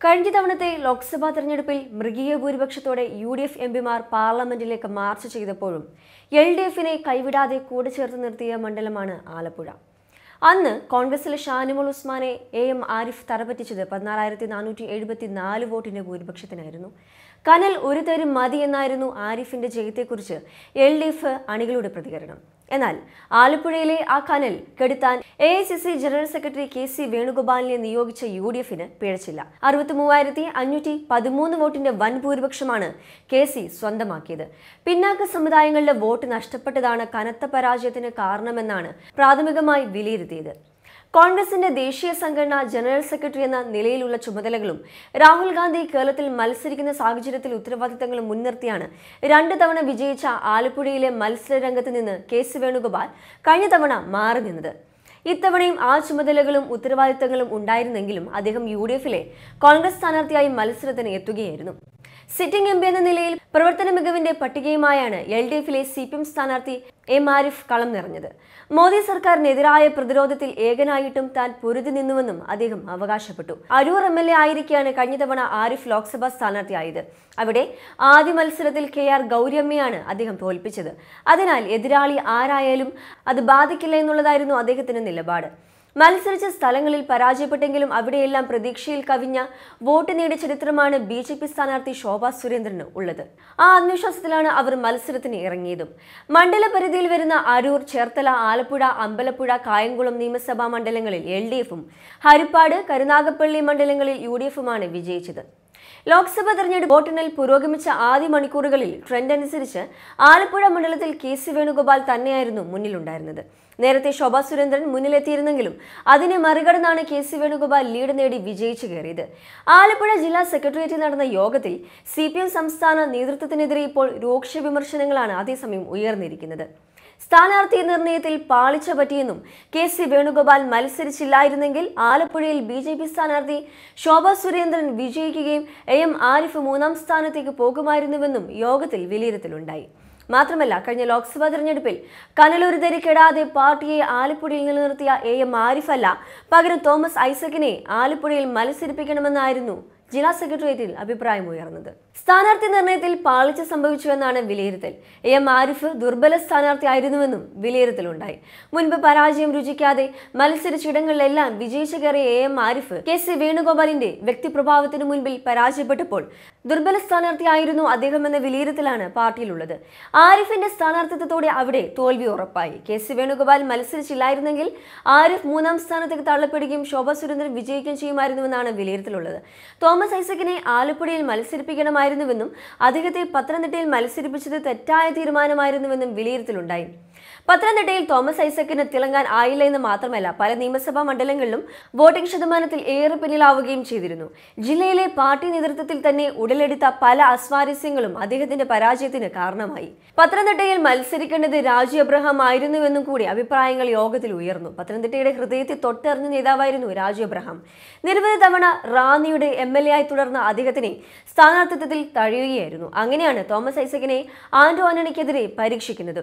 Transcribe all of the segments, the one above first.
കഴിഞ്ഞ തവണത്തെ ലോക്സഭാ തെരഞ്ഞെടുപ്പിൽ മൃഗീയ ഭൂരിപക്ഷത്തോടെ യു ഡി എഫ് എം പിമാർ പാർലമെന്റിലേക്ക് മാർച്ച് ചെയ്തപ്പോഴും എൽ ഡി എഫിനെ കൈവിടാതെ കൂടെ ചേർത്ത് നിർത്തിയ മണ്ഡലമാണ് ആലപ്പുഴ. അന്ന് കോൺഗ്രസിലെ ഷാനിമുൾ ഉസ്മാനെ എ എം ആരിഫ് തറപറ്റിച്ചത് പതിനാലായിരത്തി നാനൂറ്റി എഴുപത്തി നാല് വോട്ടിന്റെ ഭൂരിപക്ഷത്തിനായിരുന്നു. കനൽ ഒരു തരും മതി എന്നായിരുന്നു ആരിഫിന്റെ ജയത്തെക്കുറിച്ച് എൽ ഡി എഫ് അണികളുടെ പ്രതികരണം. എന്നാൽ ആലപ്പുഴയിലെ ആ കനൽ കെടുത്താൻ A I C C general secretary K C വേണുഗോപാലിനെ നിയോഗിച്ച യു ഡി എഫിന് പിഴച്ചില്ല. അറുപത്തി മൂവായിരത്തി അഞ്ഞൂറ്റി പതിമൂന്ന് വോട്ടിന്റെ വൻ ഭൂരിപക്ഷമാണ് കെ സി സ്വന്തമാക്കിയത്. പിന്നാക്ക സമുദായങ്ങളുടെ വോട്ട് നഷ്ടപ്പെട്ടതാണ് കനത്ത പരാജയത്തിന് കാരണമെന്നാണ് പ്രാഥമികമായി വിലയിരുത്തിയത്. കോൺഗ്രസിന്റെ ദേശീയ സംഘടന ജനറൽ സെക്രട്ടറി എന്ന നിലയിലുള്ള ചുമതലകളും രാഹുൽ ഗാന്ധി കേരളത്തിൽ മത്സരിക്കുന്ന സാഹചര്യത്തിൽ ഉത്തരവാദിത്തങ്ങളും മുൻനിർത്തിയാണ്. രണ്ട് തവണ വിജയിച്ച ആലപ്പുഴയിലെ മത്സര രംഗത്ത് നിന്ന് കെ സി വേണുഗോപാൽ കഴിഞ്ഞ തവണ മാറി നിന്നത്. ഇത്തവണയും ആ ചുമതലകളും ഉത്തരവാദിത്തങ്ങളും ഉണ്ടായിരുന്നെങ്കിലും അദ്ദേഹം യു ഡി എഫിലെ കോൺഗ്രസ് സ്ഥാനാർത്ഥിയായി മത്സരത്തിന് എത്തുകയായിരുന്നു. സിറ്റിംഗ് എം പി എന്ന നിലയിൽ പ്രവർത്തന മികവിന്റെ പട്ടികയുമായാണ് എൽ ഡി എഫിലെ സി പി എം സ്ഥാനാർത്ഥി എം ആരിഫ് കളം നിറഞ്ഞത്. മോദി സർക്കാരിനെതിരായ പ്രതിരോധത്തിൽ ഏകനായിട്ടും താൻ പൊരുതി നിന്നുവെന്നും അദ്ദേഹം അവകാശപ്പെട്ടു. അരൂർ എം എൽ എ ആയിരിക്കെയാണ് കഴിഞ്ഞ തവണ ആരിഫ് ലോക്സഭാ സ്ഥാനാർത്ഥിയായത്. അവിടെ ആദ്യ മത്സരത്തിൽ കെ ആർ ഗൗരിയമ്മയാണ് അദ്ദേഹം തോൽപ്പിച്ചത്. അതിനാൽ എതിരാളി ആരായാലും അത് ബാധിക്കില്ല എന്നുള്ളതായിരുന്നു അദ്ദേഹത്തിന്റെ നിലപാട്. മത്സരിച്ച സ്ഥലങ്ങളിൽ പരാജയപ്പെട്ടെങ്കിലും അവിടെയെല്ലാം പ്രതീക്ഷയിൽ കവിഞ്ഞ വോട്ട് നേടിയ ചരിത്രമാണ് ബി ജെ പി സ്ഥാനാർത്ഥി ശോഭാ സുരേന്ദ്രന് ഉള്ളത്. ആ ആത്മവിശ്വാസത്തിലാണ് അവർ മത്സരത്തിന് ഇറങ്ങിയതും. മണ്ഡല പരിധിയിൽ വരുന്ന അരൂർ ചേർത്തല ആലപ്പുഴ അമ്പലപ്പുഴ കായംകുളം നിയമസഭാ മണ്ഡലങ്ങളിൽ എൽ ഡി എഫും ഹരിപ്പാട് കരുനാഗപ്പള്ളി മണ്ഡലങ്ങളിൽ യു ഡി എഫുമാണ് വിജയിച്ചത്. ലോക്സഭാ തെരഞ്ഞെടുപ്പ് വോട്ടെണ്ണൽ പുരോഗമിച്ച ആദ്യ മണിക്കൂറുകളിൽ ട്രെൻഡ് അനുസരിച്ച് ആലപ്പുഴ മണ്ഡലത്തിൽ കെ സി വേണുഗോപാൽ തന്നെയായിരുന്നു മുന്നിലുണ്ടായിരുന്നത്. നേരത്തെ ശോഭാ സുരേന്ദ്രൻ മുന്നിലെത്തിയിരുന്നെങ്കിലും അതിനെ മറികടന്നാണ് കെ സി വേണുഗോപാൽ ലീഡ് നേടി വിജയിച്ചു കയറിയത്. ആലപ്പുഴ ജില്ലാ സെക്രട്ടേറിയറ്റിൽ നടന്ന യോഗത്തിൽ സി സംസ്ഥാന നേതൃത്വത്തിനെതിരെ ഇപ്പോൾ രൂക്ഷ വിമർശനങ്ങളാണ് അതേസമയം ഉയർന്നിരിക്കുന്നത്. സ്ഥാനാർത്ഥി നിർണയത്തിൽ പാളിച്ച പറ്റിയെന്നും കെ സി വേണുഗോപാൽ മത്സരിച്ചില്ലായിരുന്നെങ്കിൽ ആലപ്പുഴയിൽ ബി ജെ പി സ്ഥാനാർത്ഥി ശോഭാ സുരേന്ദ്രൻ വിജയിക്കുകയും എ എം ആരിഫ് മൂന്നാം സ്ഥാനത്തേക്ക് പോകുമായിരുന്നുവെന്നും യോഗത്തിൽ വിലയിരുത്തലുണ്ടായി. മാത്രമല്ല കഴിഞ്ഞ ലോക്സഭാ തെരഞ്ഞെടുപ്പിൽ കനലൊരു തെരക്കെടാതെ കെടാതെ പാർട്ടിയെ ആലപ്പുഴയിൽ നിലനിർത്തിയ എ എം ആരിഫല്ല പകരം തോമസ് ഐസക്കിനെ ആലപ്പുഴയിൽ മത്സരിപ്പിക്കണമെന്നായിരുന്നു ജില്ലാ സെക്രട്ടേറിയറ്റിൽ അഭിപ്രായമുയർന്നത് സ്ഥാനാർത്ഥി നിർണയത്തിൽ പാളിച്ച സംഭവിച്ചുവെന്നാണ് വിലയിരുത്തൽ. എ. എം. ആരിഫ് ദുർബല സ്ഥാനാർത്ഥിയായിരുന്നുവെന്നും വിലയിരുത്തലുണ്ടായി. മുൻപ് പരാജയം രുചിക്കാതെ മത്സരിച്ചിടങ്ങളിലെല്ലാം വിജയിച്ചു കയറിയ A. M. Arif K. C. വേണുഗോപാലിന്റെ വ്യക്തിപ്രഭാവത്തിനു മുൻപിൽ പരാജയപ്പെട്ടപ്പോൾ ദുർബല സ്ഥാനാർത്ഥിയായിരുന്നു അദ്ദേഹം എന്ന വിലയിരുത്തലാണ് പാർട്ടിയിലുള്ളത്. ആരിഫിന്റെ സ്ഥാനാർത്ഥിത്വത്തോടെ അവിടെ തോൽവി ഉറപ്പായി. കെ സി വേണുഗോപാൽ മത്സരിച്ചില്ലായിരുന്നെങ്കിൽ ആരിഫ് മൂന്നാം സ്ഥാനത്തേക്ക് തള്ളപ്പെടുകയും ശോഭ സുരേന്ദ്രൻ വിജയിക്കുകയും ചെയ്യുമായിരുന്നുവെന്നാണ് വിലയിരുത്തലുള്ളത്. തോമസ് ഐസക്കിനെ ആലപ്പുഴയിൽ മത്സരിപ്പിക്കണമായിരുന്നുവെന്നും അദ്ദേഹത്തെ പത്തനംതിട്ടയിൽ മത്സരിപ്പിച്ചത് തെറ്റായ തീരുമാനമായിരുന്നുവെന്നും വിലയിരുത്തലുണ്ടായി. പത്തനംതിട്ടയിൽ തോമസ് ഐസക്കിന് തിളങ്ങാൻ ആയില്ല എന്ന് മാത്രമല്ല പല നിയമസഭാ മണ്ഡലങ്ങളിലും വോട്ടിംഗ് ശതമാനത്തിൽ ഏറെ പിന്നിലാവുകയും ചെയ്തിരുന്നു. ജില്ലയിലെ പാർട്ടി നേതൃത്വത്തിൽ തന്നെ ഉടലെടുത്ത പല അസ്വാരസ്യങ്ങളും അദ്ദേഹത്തിന്റെ പരാജയത്തിന് കാരണമായി. പത്തനംതിട്ടയിൽ മത്സരിക്കേണ്ടത് രാജു അബ്രഹാം ആയിരുന്നുവെന്നും കൂടി അഭിപ്രായങ്ങൾ യോഗത്തിൽ ഉയർന്നു. പത്തനംതിട്ടയുടെ ഹൃദയത്തെ തൊട്ടറിഞ്ഞ നേതാവായിരുന്നു രാജു അബ്രഹാം. നിരവധി തവണ റാന്നിയുടെ എം എൽ എ ആയി തുടർന്ന അദ്ദേഹത്തിനെ സ്ഥാനാർത്ഥിത്വത്തിൽ തഴയുകയായിരുന്നു. അങ്ങനെയാണ് തോമസ് ഐസക്കിനെ ആന്റോ ആന്റണിക്കെതിരെ പരീക്ഷിക്കുന്നത്.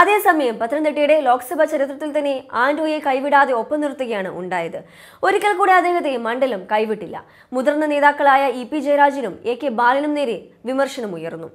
അതേസമയം പത്തനംതിട്ടയുടെ ലോക്സഭാ ചരിത്രത്തിൽ തന്നെ ആന്റോയെ കൈവിടാതെ ഒപ്പം നിർത്തുകയാണ് ഉണ്ടായത്. ഒരിക്കൽ കൂടി അദ്ദേഹത്തെ മണ്ഡലം കൈവിട്ടില്ല. മുതിർന്ന നേതാക്കളായ ഇ പി ജയരാജനും എ കെ ബാലനും നേരെ വിമർശനമുയർന്നു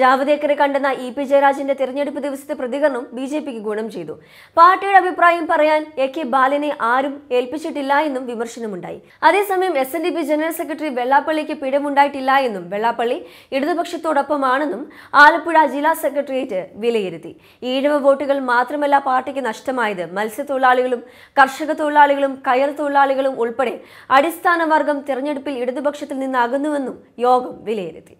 ജാവദേക്കറെ കണ്ടെന്ന ഇ പി ജയരാജന്റെ തെരഞ്ഞെടുപ്പ് ദിവസത്തെ പ്രതികരണം ബി ജെ പിക്ക് ഗുണം ചെയ്തു. പാർട്ടിയുടെ അഭിപ്രായം പറയാൻ എ കെ ബാലനെ ആരും ഏൽപ്പിച്ചിട്ടില്ല എന്നും വിമർശനമുണ്ടായി. അതേസമയം S N D P general secretary വെള്ളാപ്പള്ളിക്ക് പിഴവുണ്ടായിട്ടില്ല എന്നും വെള്ളാപ്പള്ളി ഇടതുപക്ഷത്തോടൊപ്പമാണെന്നും ആലപ്പുഴ ജില്ലാ സെക്രട്ടേറിയറ്റ് വിലയിരുത്തി. ഈഴവ വോട്ടുകൾ മാത്രമല്ല പാർട്ടിക്ക് നഷ്ടമായത്. മത്സ്യത്തൊഴിലാളികളും കർഷക തൊഴിലാളികളും കയർ തൊഴിലാളികളും ഉൾപ്പെടെ അടിസ്ഥാന വർഗം തെരഞ്ഞെടുപ്പിൽ ഇടതുപക്ഷത്തിൽ നിന്നാകുന്നുവെന്നും യോഗം വിലയിരുത്തി.